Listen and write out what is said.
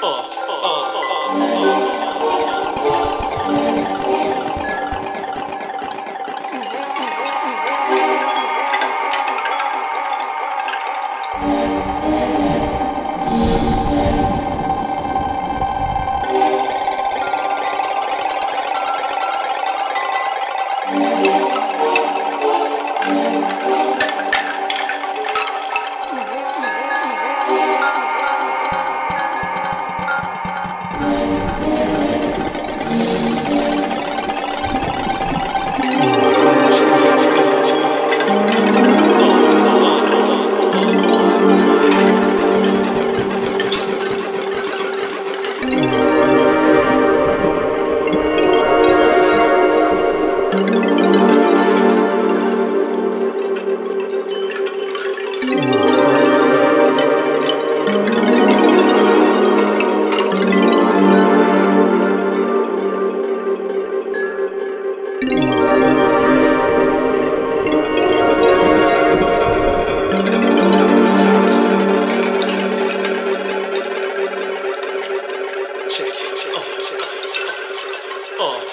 哦哦哦哦哦哦哦哦 you check. Oh, oh.